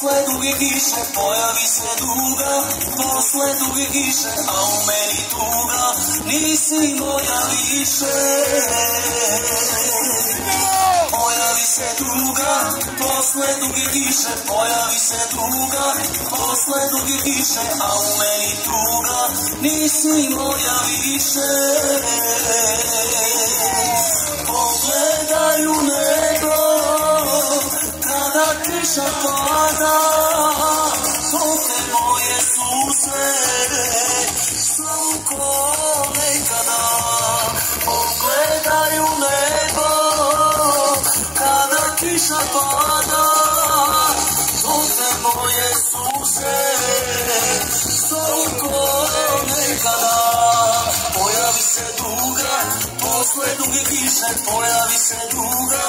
Posle duge kiše pojavi se duga, posle duge kiše, a u meni tuga, nisi moja više. Pojavi se duga, posle duge kiše, pojavi se duga, posle duge kiše, a u meni tuga, nisi moja više. Kiša pada, suze moje suze, slavu ko nekada. U nebo, kada kiša pada, suze moje suze, slavu ko nekada. Pojavi se duga, posle duge kiše, pojavi se duga,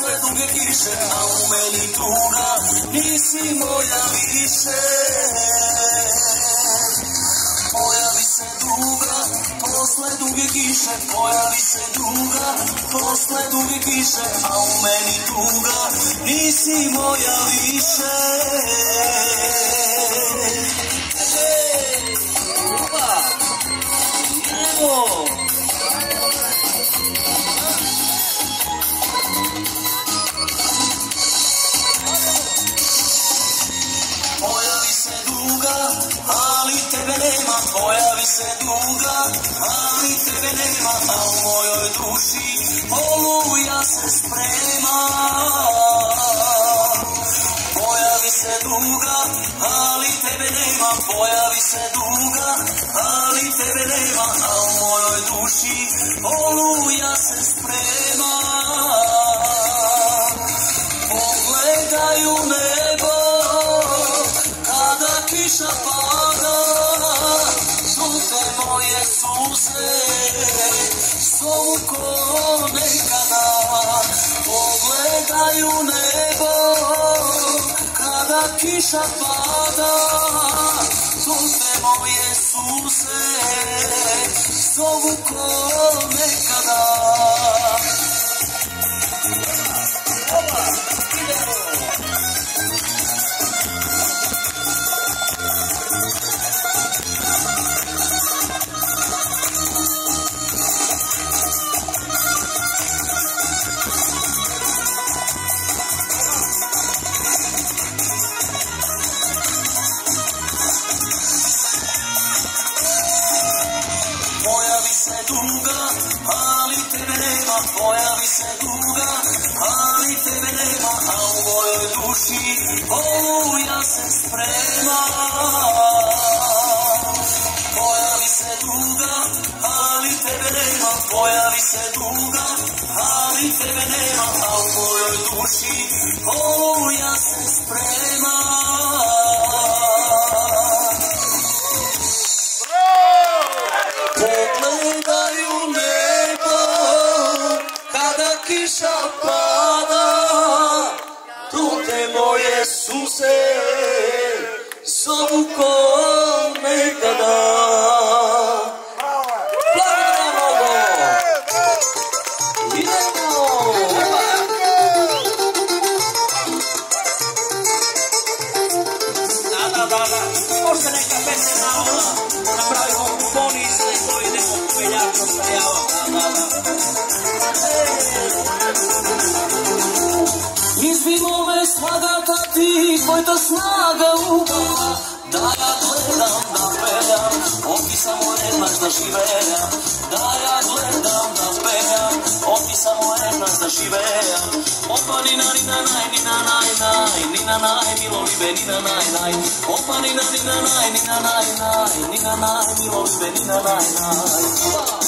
posle duge kiše, a u meni tuga, nisi moja više. Pojavi se duga, posle duge kiše, pojavi se duga, posle duge kiše, a u meni tuga, nisi moja više. Pojavi se duga, ali tebe nema, a u mojoj duši oluja se sprema. Pojavi se duga, ali tebe nema, pojavi se duga, ali tebe nema, a u mojoj duši oluja se sprema. Kiša pada, žute moje suze, zovu ko nekada. Tebe nema, pojavi se duga, ali tebe nema, a u mojoj duši oluja se sprema. Pojavi se duga, ali tebe nema, pojavi se duga, ali tebe nema, a u mojoj duši oluja se sprema. Zovu ko nekada. Možda neka pesma ona, napravimo ponizne koji idemo peljačno stajava. Da, da, da. Izbimo me svagata ti, tvojta snaga da ja gledam da peljam, ti samo ne znaš da živeljam, da ja gledam da peljam, ti samo ne znaš da živeljam. Opa ni na ni na naj, ni na naj naj, ni na naj, milo libe, ni na naj naj. Opa ni na ni na naj, ni na naj naj, ni na naj, milo libe, ni na naj naj.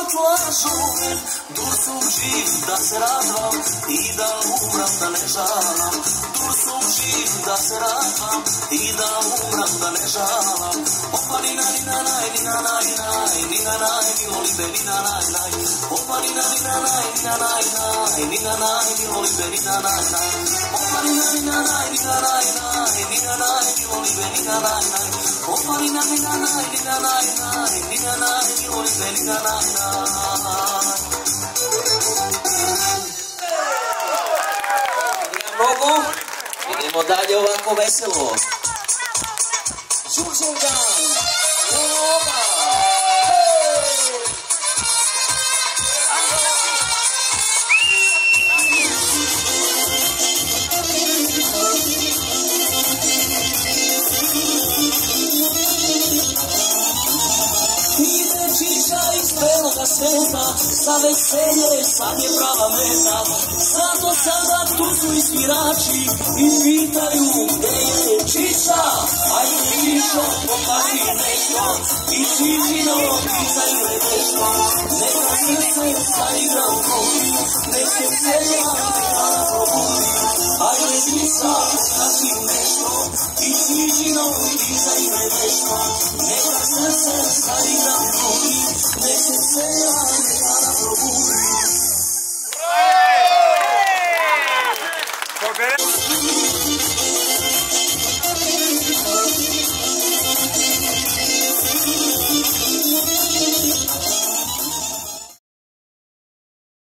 我做。Dursu živ da se radvam i da umram da ne žalam Dursu živ da se radvam i da umram da ne žalam Opa ni na ni na naj, ni na naj, naj, ni na naj, mi voli be, ni na naj, naj Opa ni na ni na naj, ni na naj, naj, ni na naj, mi voli be, ni na naj, naj Opa ni na ni na naj, ni na naj, naj, ni na naj, mi voli be, ni na naj, naj Opa ni na ni na naj, ni na naj, naj, ni na naj, mi voli be, ni na naj, naj Idemo, idemo dalje ovako veselo. Žužungan, Roma. Pelo da selva, sabe ser, sad je prava meta Zato sada tu su i svirači i pitaju gde je čiča. Ajde čičo, pokaži nešto i čičino pitajme nešto. Neka srce zaigra u koli, nek se cijela neka probudi. Ajde čiča, pokaži nešto i čičino pitajme nešto. Neka srce zaigra u koli, nek se cijela neka probudi.